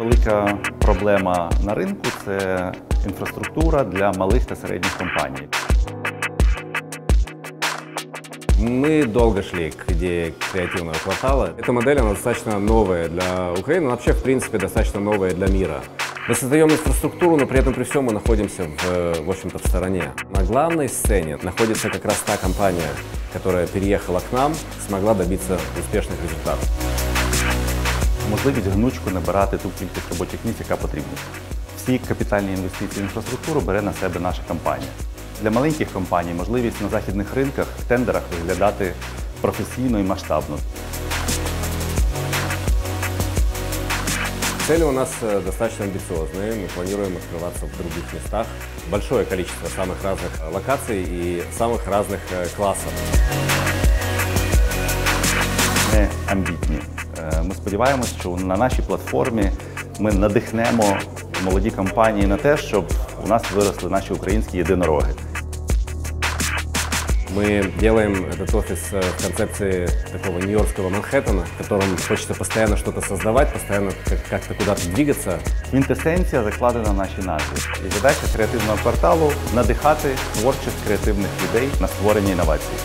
Велика проблема на ринку це інфраструктура для малих та середніх компаній. Мы долго шли к идее креативного квартала. Эта модель, она достаточно новая для Украины, но вообще, в принципе, достаточно новая для мира. Мы создаем инфраструктуру, но при этом при всем мы находимся, в, в общем-то, в стороне. На главной сцене находится как раз та компания, которая переехала к нам, смогла добиться успешных результатов. Можливість гнучко набирати ту кількість робочих місць, яка потрібна. Всі капітальні інвестиції в інфраструктуру бере на себе наша компанія. Для маленьких компаній можливість на західних ринках в тендерах виглядати професійно і масштабно. Цели у нас э, достаточно амбициозные. Мы планируем открываться в других местах. Большое количество самых разных э, локаций и самых разных э, классов. Ми амбітні. Е, Ми сподіваємось, що на нашій платформі ми надихнемо молоді компанії на те, щоб у нас виросли наші українські єдинороги. Мы делаем этот офис э, в концепции такого нью-йоркского Манхэттена, в котором хочется постоянно что-то создавать, постоянно как- как-то куда-то двигаться. Квінтесенція закладена в нашій назві. І задача креативного кварталу надихати творчих креативних людей на створення інновацій.